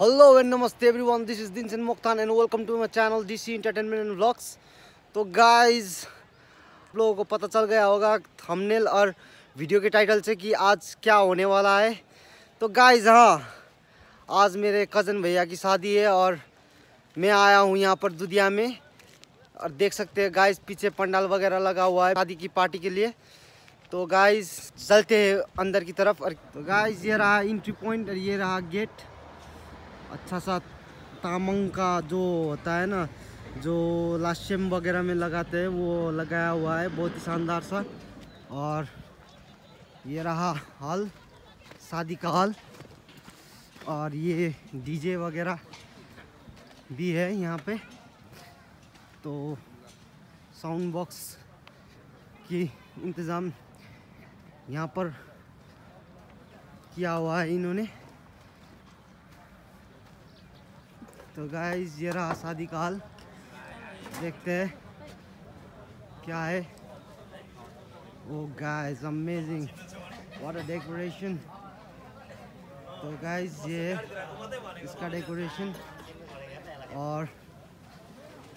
Hello and नमस्ते everyone this is दिनसन मोख्तान and welcome to my channel DC entertainment and vlogs तो guys लोगों को पता चल गया होगा थंबनेल और वीडियो के टाइटल से कि आज क्या होने वाला है। तो गाइस हाँ आज मेरे कज़न भैया की शादी है और मैं आया हूँ यहाँ पर दुधिया में। और देख सकते हैं गाइस पीछे पंडाल वगैरह लगा हुआ है शादी की पार्टी के लिए। तो गाइस चलते हैं अंदर की तरफ़। और गाइस ये रहा एंट्री पॉइंट और ये रहा गेट अच्छा सा तामंग का जो होता है ना, जो लाशेम वगैरह में लगाते हैं, वो लगाया हुआ है, बहुत ही शानदार सा। और ये रहा हॉल, शादी का हॉल। और ये डीजे वगैरह भी है यहाँ पे। तो साउंड बॉक्स की इंतज़ाम यहाँ पर किया हुआ है इन्होंने। तो गाइस ये रहा शादी का हाल। देखते हैं क्या है। Oh guys amazing what decoration तो गाइस ये इसका डेकोरेशन और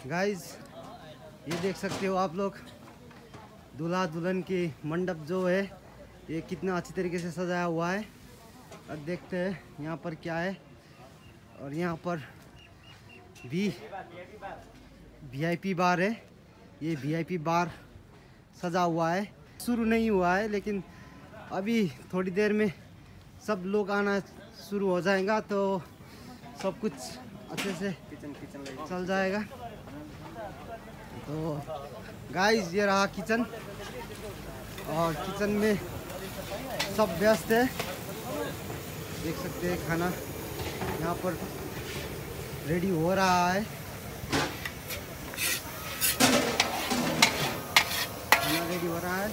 गाइस ये देख सकते हो आप लोग। दूल्हा दुल्हन की मंडप जो है, ये कितना अच्छी तरीके से सजाया हुआ है। और देखते हैं यहाँ पर क्या है। और यहाँ पर भी वीआईपी बार है। ये वीआईपी बार सजा हुआ है। शुरू नहीं हुआ है, लेकिन अभी थोड़ी देर में सब लोग आना शुरू हो जाएगा तो सब कुछ अच्छे से चल जाएगा। तो गाइस ये रहा किचन। और किचन में सब व्यस्त है। देख सकते हैं खाना। यहाँ पर रेडी हो रहा है। खाना रेडी हो रहा है।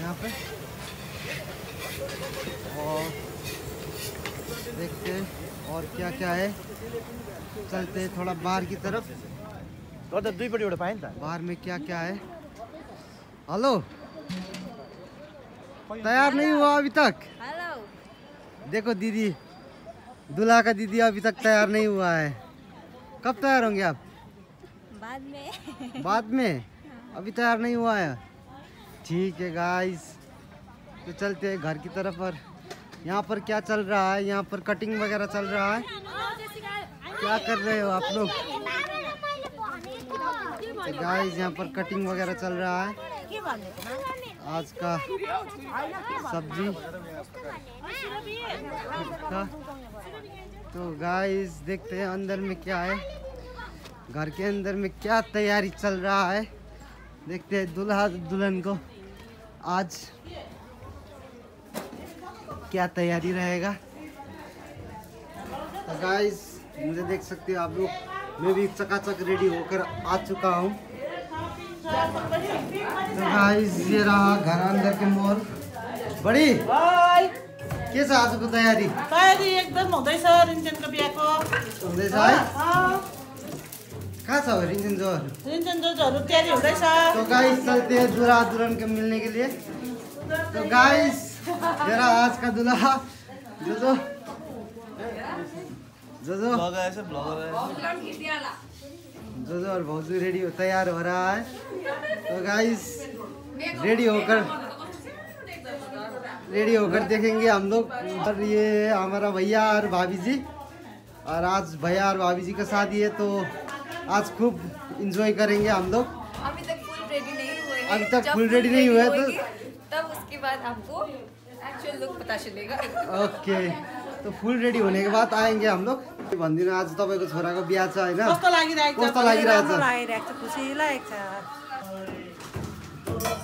यहाँ पे। और देखते और क्या क्या है। चलते थोड़ा बाहर की तरफ़। पाएँ नि बाहर में क्या क्या है। हेलो। तैयार नहीं हुआ अभी तक। हेलो। देखो दीदी। दूल्हा का दीदी अभी तक तैयार नहीं हुआ है। कब तैयार होंगे आप? बाद में। बाद में? अभी तैयार नहीं हुआ है? ठीक है गाइस तो चलते हैं घर की तरफ़ और यहाँ पर क्या चल रहा है? यहाँ पर कटिंग वगैरह चल रहा है? क्या कर रहे हो आप लोग? तो गाइस यहाँ पर कटिंग वगैरह चल रहा है। आज का सब्ज़ी। का तो गाइस देखते हैं अंदर में क्या है। घर के अंदर में क्या तैयारी चल रहा है। देखते हैं दूल्हा दुल्हन को। आज क्या तैयारी रहेगा। तो गाइस मुझे देख सकते हो आप लोग। मैं भी चकाचक रेडी होकर आ चुका हूँ। तो गाइस ये रहा घर अंदर के मोर बड़ी। के छ आजको तयारी? तयारी एकदम हुँदैछ रिन्चनको बिहाको। हुँदैछ है? कहाँ छ जोहरू जोजहरू तयारी हुँदैछ। तो गाइस चलते हैं दूल्हा दुल्हन के मिलने के लिए। तो गाइस मेरा आज का दूल्हा जो जो जो जो जो जो और रेडी हो तैयार हो रहा है। तो गाइस रेडी होकर रेडी होकर देखेंगे हम लोग। और ये हमारा भैया और भाभी जी। और आज भैया और भाभी जी का शादी है तो आज खूब इंजॉय करेंगे हम लोग। अभी तक फुल रेडी नहीं हुए अभी तक full ready नहीं हुए हैं तो- तब उसके बाद आपको एक्चुअल लुक पता चलेगा। ओके तो फुल रेडी होने के बाद आएँगे हम लोग। भनिदिनु आज तपाईँको छोराको बिहा छ होइन कस्तो लागिरहेको छ कस्तो लागिरहेको लागिरहेको छ खुसी लागेको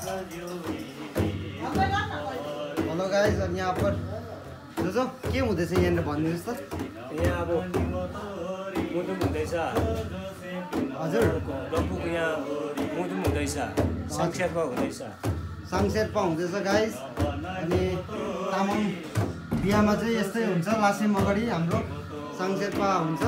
छ गाइस अनि यहाँ पर जो के हुँदैछ यहाँनिर भनिदिनुहोस् त यहाँ अब मुटुम हुँदैछ हजुर डम्फुको यहाँ मुटुम हुँदैछ साक्षरपा हुँदैछ साङशेर्पा हुँदैछ गाइस अनि तामाङ बिहामा चाहिँ यस्तै हुन्छ लासेम अगाडि हाम्रो साङशेर्पा हुन्छ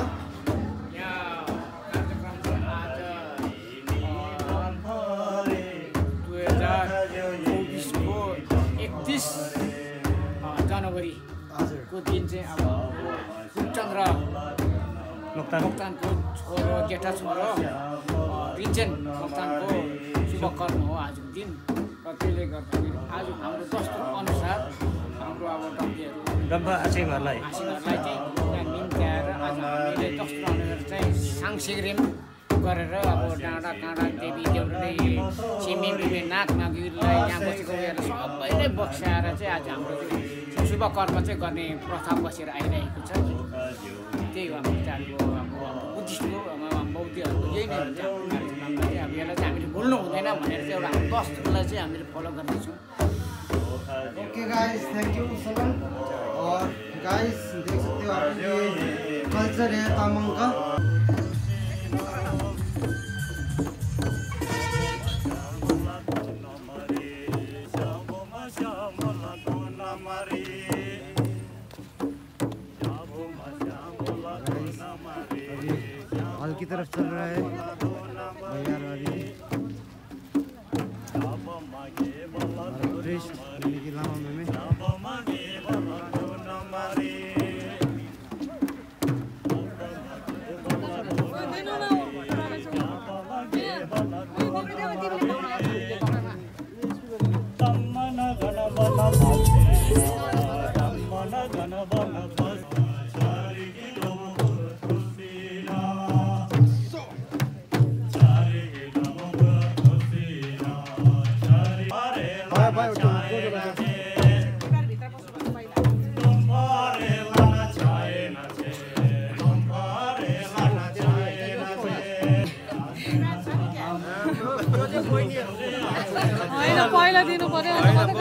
जनवरी हजुर। को दिन चाहिँ अब रूपचन्द्र मोक्तान मोक्तानको छोरो जेठा छोरो अ, रिन्चेन मोक्तानको शुभ कर्म हो आजको दिन। र त्यसले गर्दाखेरि आज हाम्रो दस्तुर अनुसार हाम्रो अब डम्बीहरू चाहिँ त्यहाँ निम्त्याएर आज हामीले दस्तुर अनुसार चाहिँ साङसिग्रेम गरेर अब डाँडा काँडा देवी देउरे छिमी बिमे नाक नागिरलाई यहाँ बसेको सबैले बक्साएर चाहिँ आज हाम्रो कर्म चाहिँ गर्ने प्रथा बसेर आइरहेको छ। त्यही हो हाम्रो अब बुद्धिस्टको बौद्धहरूको यही नै हुन्छ। अब यसलाई चाहिँ हामीले भुल्नु हुँदैन भनेर चाहिँ एउटा दस्तुरलाई चाहिँ हामीले फलो गर्दैछौँ। ओके गाइस थैंक यू सलन और गाइस देख सकते हो आप ये कल्चर है तामंग का। तरफ़ चल रहा है। भैया अभी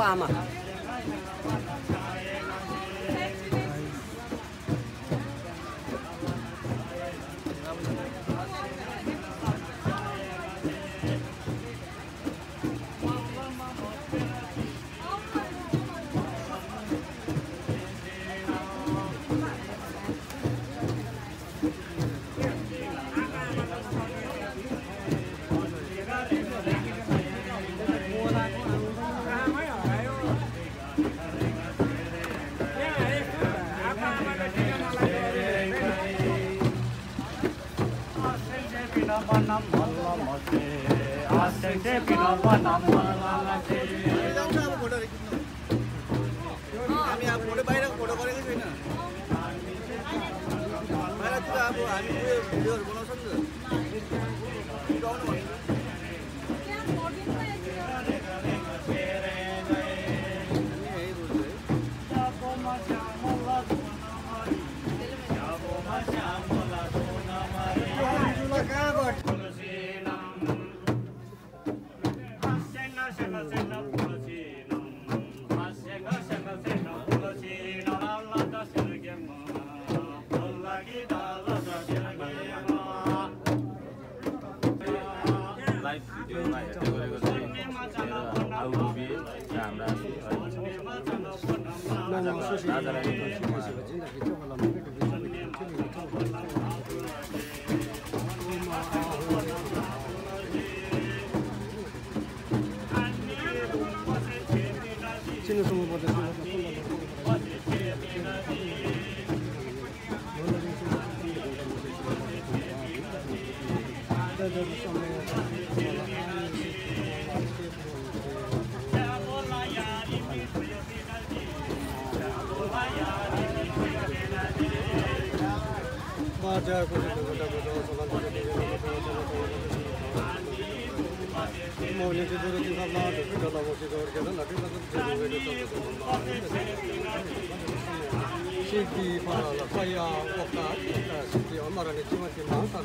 केही नजानी अब हामी उयो भिडियोहरू बनाउँछ नि त মৌলিক দূরত্ব আমার জলাবসি দৌড় কেন লাঠি সিদ্ধি পাড়া পাইয়া পকা সিদ্ধি আমার নিচে মাঝে মা তার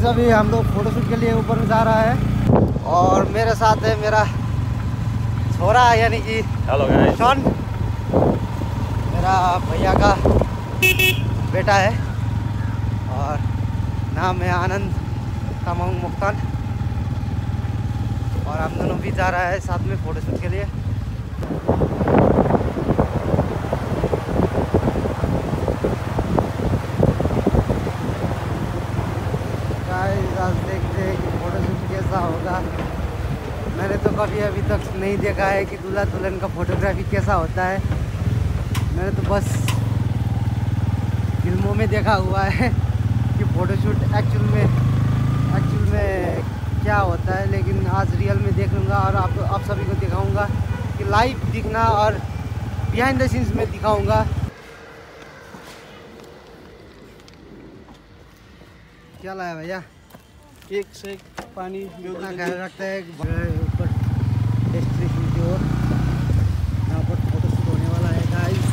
गाइज़ अभी हम लोग फोटोशूट के लिए ऊपर में जा रहा है। और मेरे साथ है मेरा छोरा यानी कि हेलो गाइस शॉन। मेरा भैया का बेटा है। और नाम है आनंद तमंग मुख्तान और हम दोनों भी जा रहा है साथ में फोटोशूट के लिए गाइस आज देखते हैं कि फोटोशूट कैसा होगा मैंने तो कभी अभी तक नहीं देखा है कि दूल्हा दुल्हन का फोटोग्राफी कैसा होता है। मैंने तो बस फ़िल्मों में देखा हुआ है कि फ़ोटोशूट एक्चुअल में एक्चुअल में क्या होता है लेकिन आज रियल में देख लूँगा और आप आप सभी को दिखाऊँगा कि लाइव दिखना और बिहाइंड द सीन्स में दिखाऊँगा। क्या लाया भैया? एक से एक पानी रखता है कि ऊपर डेस्टिनेशन की ओर यहाँ पर फोटोशूट होने वाला है गाइस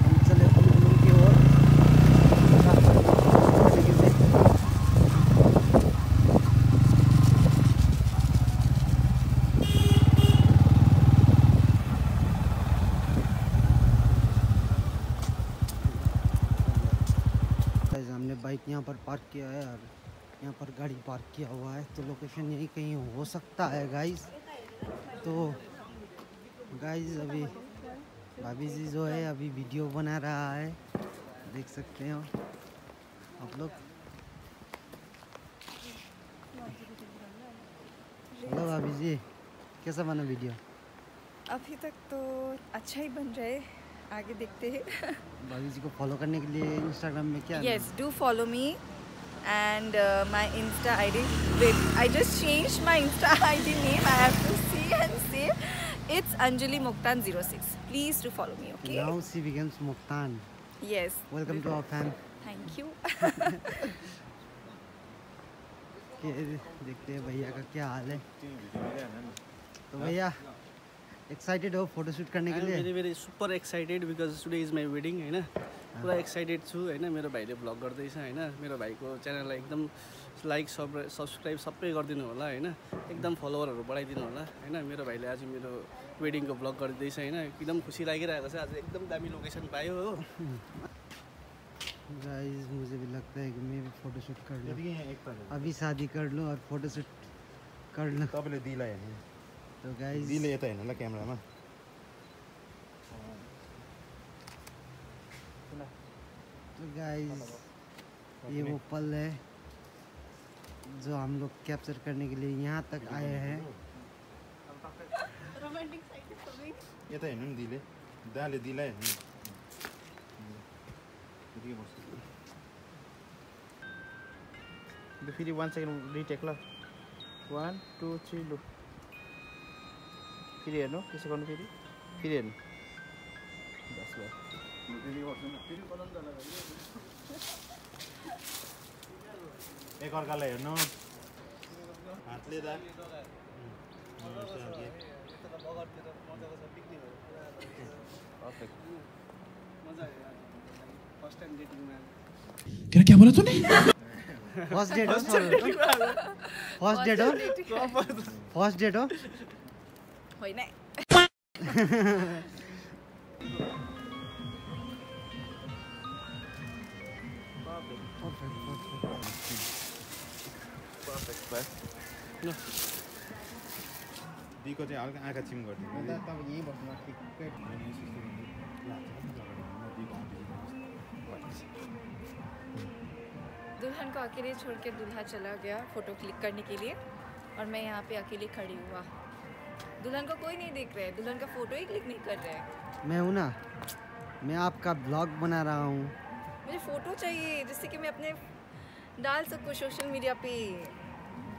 हम चले कुल्लू की ओर मोटरसाइकिल से गाइस हमने बाइक यहाँ पर पार्क किया है और यहाँ पर गाड़ी पार्क किया हुआ है तो लोकेशन यही कहीं हो सकता है गाइस तो गाइस अभी भाभी जी जो है अभी वीडियो बना रहा है देख सकते हो आप लोग। हेलो भाभी जी कैसा बना वीडियो अभी तक तो अच्छा ही बन रहा है आगे देखते हैं। भाभी जी को फॉलो करने के लिए इंस्टाग्राम में क्या yes do follow me and uh, my insta id wait i just changed my insta id name i have to see and save it's anjali moktan 06 please do follow me okay now सी बिकम्स मुक्तान yes welcome to our fan thank you देखते हैं भैया का क्या हाल है तो भैया एक्साइटेड हो फोटोशूट करने के लिए very super excited because today is my wedding होइन पुरा एक्साइटेड छु होइन। मेरो भाइले भ्लग गर्दैछ होइन। मेरो भाइको च्यानललाई एकदम लाइक सब सब्सक्राइब सबै गरिदिनु होला होइन। एकदम फलोवरहरू बढाइदिनु होला होइन। मेरो भाइले आज मेरो वेडिङको भ्लग गरिदिँदैछ होइन। एकदम खुसी लागिरहेको छ। आज एकदम दामी लोकेसन पायो हो। गाइस मुझे भी लगता है कि मैं भी फोटोशूट कर लूँ। अभी शादी कर लूँ और फोटोशूट कर लूँ। तपाईँले हेर्नु। तो गाइस दिले यता हेर्नु ल क्यामेरामा। तो गाइस ये वो पल है जो हम लोग कैप्चर करने के लिए यहाँ तक आए हैं। यता हेर्नु नि दिले। दाले दिलाई हेर्नु फेरि वान सेकेन्ड रिटेक ल। वान टू थ्री लु फेरि हेर्नु त्यसो गर्नु फेरि फेरि हेर्नु बस भयो एकअर्कालाई हेर्नु। हातले दा। फर्स्ट टाइम डेटिङमा फर्स्ट डेट हो। फर्स्ट डेट हो। फर्स्ट डेट हो। होइन। गरिदिनु तपाईँ यहीँ बस्नु दुल्हन को अकेले छोड़ के दूल्हा चला गया फ़ोटो क्लिक करने के लिए और मैं यहाँ पे अकेले खड़ी हुआ दुल्हन को कोई नहीं देख रहा दुल्हन का फ़ोटो ही क्लिक नहीं कर रहे मैं हूँ ना। मैं आपका ब्लॉग बना रहा हूँ। मुझे फ़ोटो चाहिए जिससे कि मैं अपने डाल सकूँ सोशल मीडिया पे।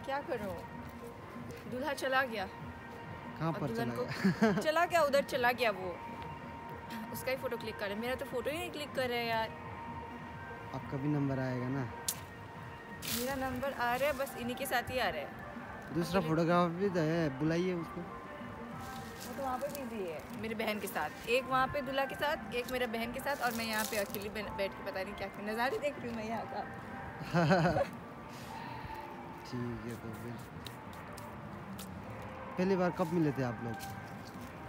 क्या करूँ? दूल्हा चला गया। कहाँ पर चला गया? चला गया उधर चला गया वो। उसका ही फ़ोटो क्लिक कर। रहा है मेरा तो फ़ोटो ही नहीं क्लिक कर रहा है यार। आपका भी नंबर आएगा ना। मेरा नंबर आ रहा है बस इन्हीं के साथ ही आ रहा है। दूसरा फोटोग्राफर भी तो है बुलाइए उसको। वो तो वहाँ पे बिज़ी है। मेरी बहन के साथ। एक वहाँ पे दूल्हा के साथ एक मेरा बहन के साथ और मैं यहाँ पे अकेली बैठ के पता नहीं क्या क्या नज़ारे देख रही हूँ मैं यहाँ का। ठीक है तो फिर। पहली बार कब मिले थे आप लोग?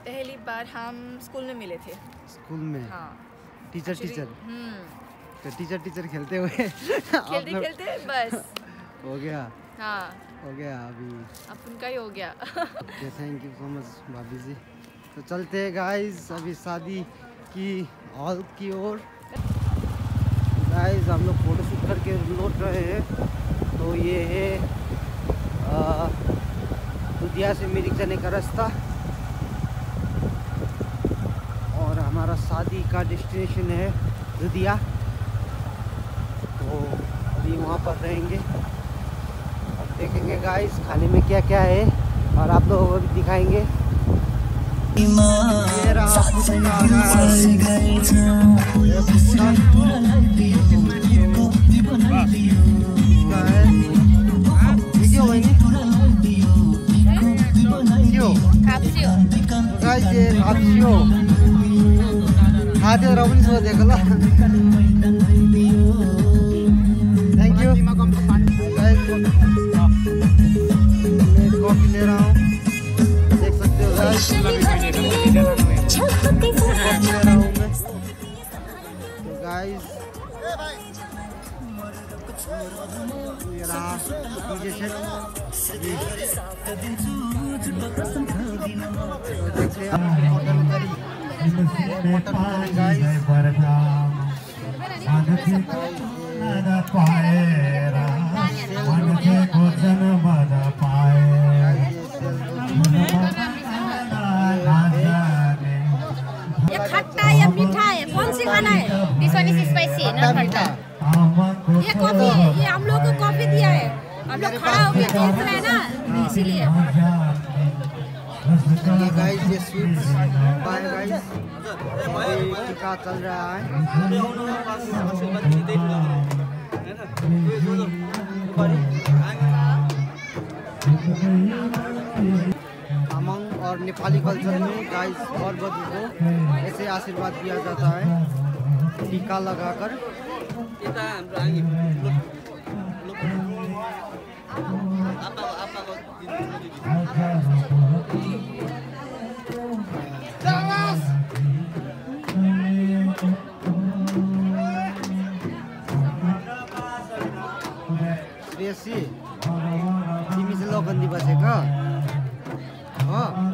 पहली बार हम स्कूल में मिले थे। स्कूल में? हाँ। Teacher teacher? हम्म। तो टीचर टीचर खेलते हुए खेलते खेलते बस। हो गया। हाँ। हो गया अभी। अब उनका ही हो गया। थैंक यू सो मच भाभी जी। तो चलते हैं गाइस अभी शादी की हॉल की ओर। गाइस हम लोग फ़ोटो शूट करके लौट रहे हैं। तो ये है दुधिया से मिरिक जाने का रास्ता। और हमारा शादी का डेस्टिनेशन है दुधिया। तो अभी वहाँ पर रहेंगे। देखेंगे गाइस खाने में क्या क्या है और आप लोगों को भी दिखाएँगे। ये रहा लोग खड़ा होकर देख रहे हैं ना। इसीलिए। ये गाइस ये स्वीट्स बाय गाइस टीका चल रहा है? तामाङ और नेपाली कल्चर में गाइस और बधू को ऐसे आशीर्वाद दिया जाता है। टीका लगाकर। यता हाम्रो आगे आप्पा आप्पाको श्रेयसी तिमी चाहिँ लगन्दी बसेको हो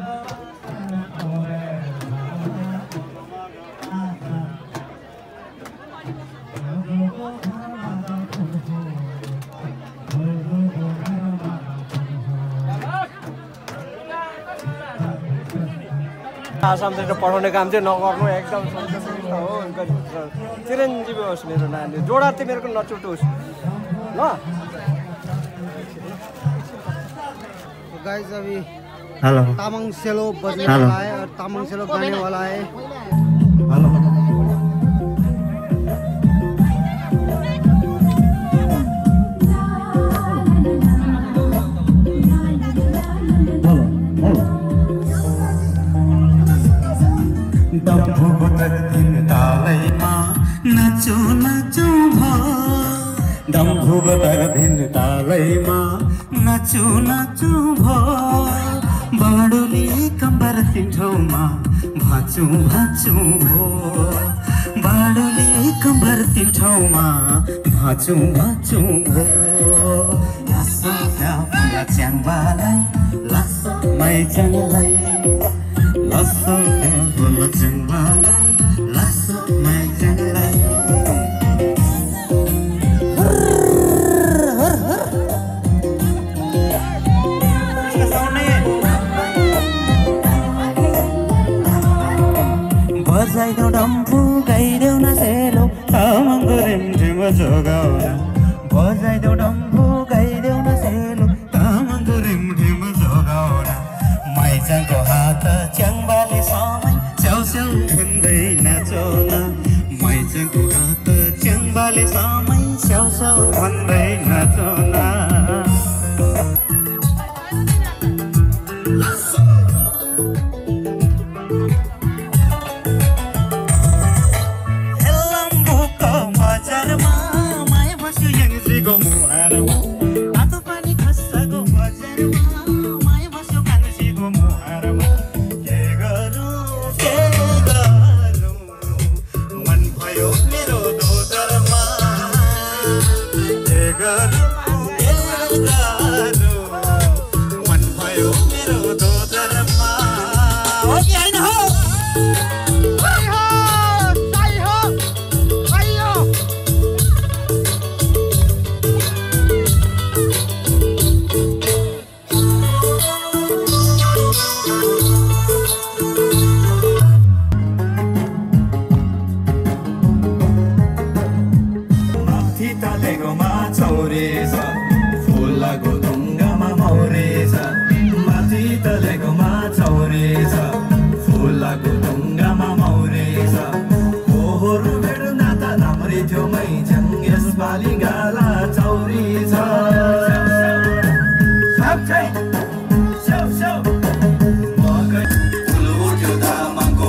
आसामतिर पढाउने काम चाहिँ नगर्नु एकदम सन्तुष्ट हो चिरञ्जीवी होस् मेरो नानी जोडा चाहिँ मेरो नचुटोस् ल। गाइस अभी हेलो तामाङ सेलो बजने हेलो। वाला है और तामाङ सेलो गाने वाला है। तालैमा नाचो नाचो डम्फु बतर धिन तालैमा नाचो नाचो भ। बाडुली कम्बर तिठौमा भाचु भाचु भो। बाडुली कम्बर तिठौमा भाचु भाचु भो। च्याङ्बालाई लासो मै च्याङ्लाई लासो फुला च्याङ्बालाई। 아이고 덤부가 이려나 새로 가만 그림 지워 저가오라 보자이도 덤부가 이려나 새로 가만 그림 지워 저가오라 마이장 고하다 장발이 서마이 쩌쩡 흔들이 나쩌나 마이장 고하다 장발이 서마이 쩌쩡 흔들이 Adam. Mango.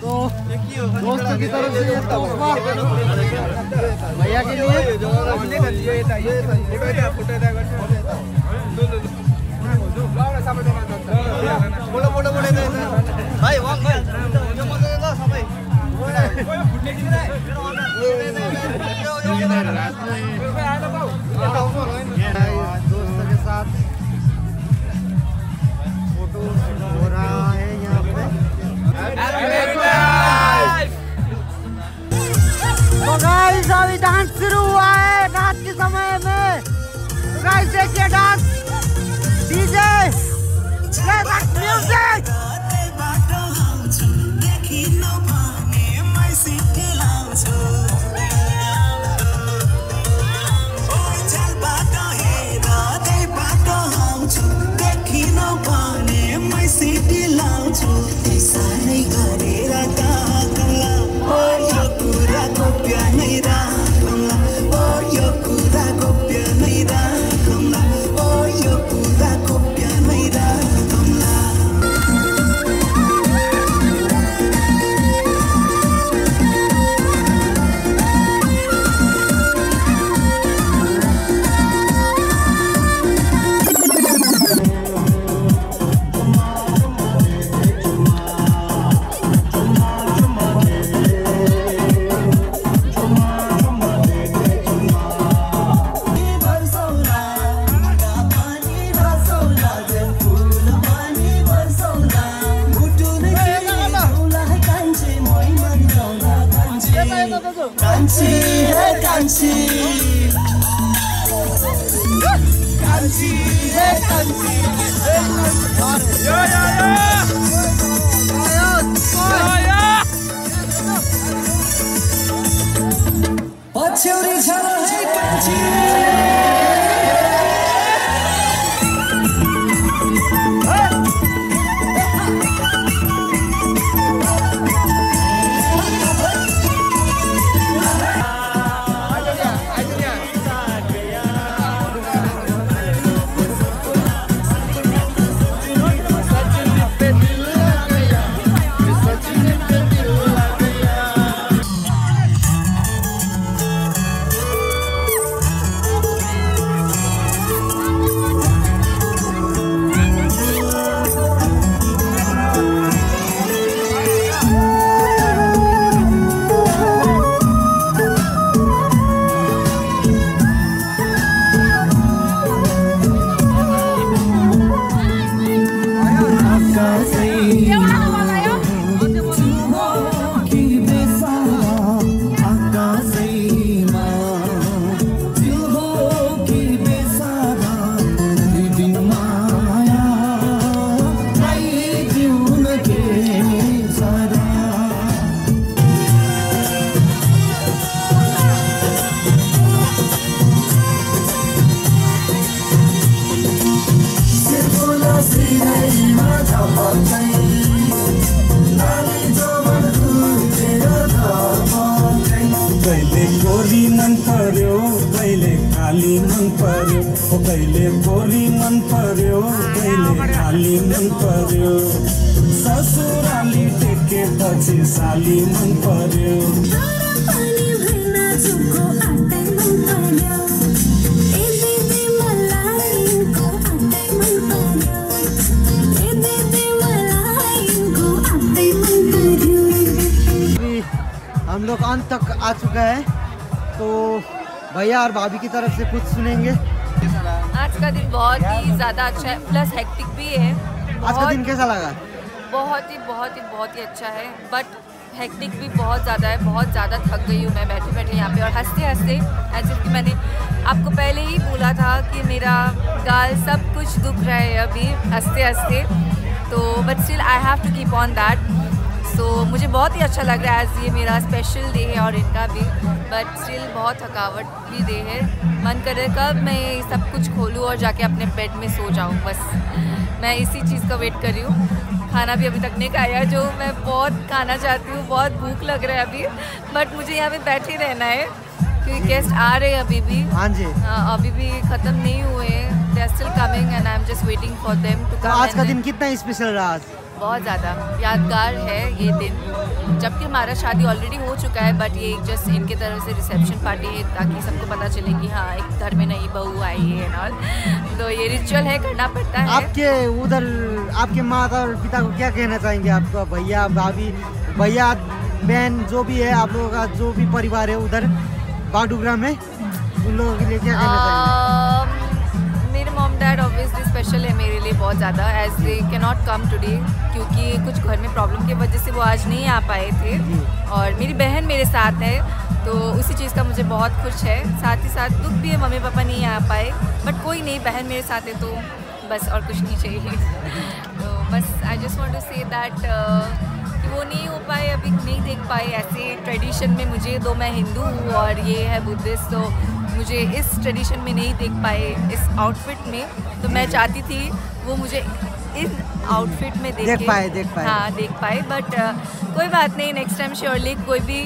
तो दोस्तों की तरफ़ से ये तोहफा भैया के लिए। दोस्तों के साथ फ़ोटो हो रहा है यहाँ पे। तो गाइस अभी डांस शुरू हुआ है रात के समय में। तो गाइस देखिए डांस डीजे म्यूज़िक पर्यो। कहिले काली मन पर्यो। ससुराली टेकेपछि साली मन पर्यो। हम लोग अंत तक आ चुका है तो भैया और भाभी की तरफ़ से कुछ सुनेंगे। का दिन बहुत ही ज़्यादा अच्छा है प्लस हेक्टिक भी है। आज का दिन कैसा लगा? बहुत ही बहुत ही बहुत ही अच्छा है बट हेक्टिक भी बहुत ज़्यादा है बहुत ज़्यादा थक गई हूँ मैं बैठे बैठे यहाँ पे और हँसते हँसते ऐसे कि मैंने आपको पहले ही बोला था कि मेरा गाल सब कुछ दुख रहा है अभी हँसते हँसते तो but still I have to keep on that so मुझे बहुत ही अच्छा लग रहा है। आज ये मेरा स्पेशल डे है और इनका भी बट स्टिल बहुत थकावट भी डे है। मन करे कब मैं ये सब कुछ खोलूँ और जाके अपने बेड में सो जाऊँ बस। मैं इसी चीज़ का वेट कर रही हूँ। खाना भी अभी तक नहीं खाया जो मैं बहुत खाना चाहती हूँ बहुत भूख लग रहा है अभी। बट मुझे यहाँ पे बैठे रहना है क्योंकि गेस्ट आ रहे हैं अभी भी। हाँ जी। हाँ, अभी भी ख़त्म नहीं हुए they are still coming and I am just waiting for them to तो कम आज का दिन कितना स्पेशल रहा आज? बहुत ज़्यादा यादगार है ये दिन। जबकि हमारा शादी ऑलरेडी हो चुका है बट ये जस्ट इनके तरफ़ से रिसेप्शन पार्टी है ताकि सबको पता चले कि हाँ एक घर में नई बहू आई है एंड ऑल तो ये रिचुअल है करना पड़ता है। आपके उधर आपके माता और पिता को क्या कहना चाहेंगे आपका भैया भाभी भैया बहन जो भी है आप लोगों का जो भी परिवार है उधर बागडोगरा में उन लोगों के लिए क्या कहना चाहेंगे? स्पेशल है मेरे लिए बहुत ज़्यादा एज दे के नॉट कम टुडे क्योंकि कुछ घर में प्रॉब्लम की वजह से वो आज नहीं आ पाए थे। और मेरी बहन मेरे साथ है तो उसी चीज़ का मुझे बहुत खुश है। साथ ही साथ दुख भी है मम्मी पापा नहीं आ पाए बट कोई नहीं बहन मेरे साथ है तो बस और कुछ नहीं चाहिए। तो बस I just want to say that वो नहीं हो पाए अभी नहीं देख पाए ऐसे ट्रेडिशन में मुझे दो मैं हिंदू हूँ और ये है बुद्धिस्ट तो मुझे इस ट्रेडिशन में नहीं देख पाए इस आउटफिट में। तो मैं चाहती थी वो मुझे इस आउटफिट में देख देख पाए, देख पाए। हाँ देख पाए। बट कोई बात नहीं नेक्स्ट टाइम श्योरली कोई भी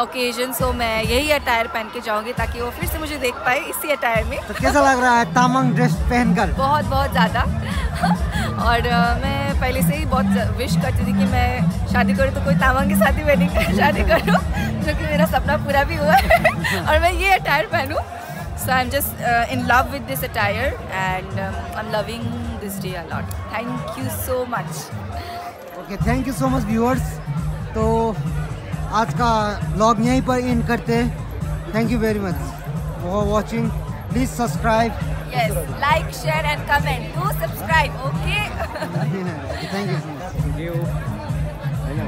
ओकेजन हो मैं यही अटायर पहन के जाऊँगी ताकि वो फिर से मुझे देख पाए इसी अटायर में। तो कैसा लग रहा है तामंग ड्रेस पहनकर? बहुत बहुत ज़्यादा। और अ, मैं पहले से ही बहुत विश करती थी कि मैं शादी करूँ तो कोई तामांग के साथ ही वेडिंग शादी करूँ। जो कि मेरा सपना पूरा भी हुआ है और मैं ये अटायर पहनूँ। So I am just in love with this attire and I am loving this day a lot thank you so much okay thank you so much viewers तो आज का ब्लॉग यहीं पर एंड करते हैं। Thank you very much for watching please subscribe Yes, like, share and comment. Do subscribe, okay? Thank you so much होइन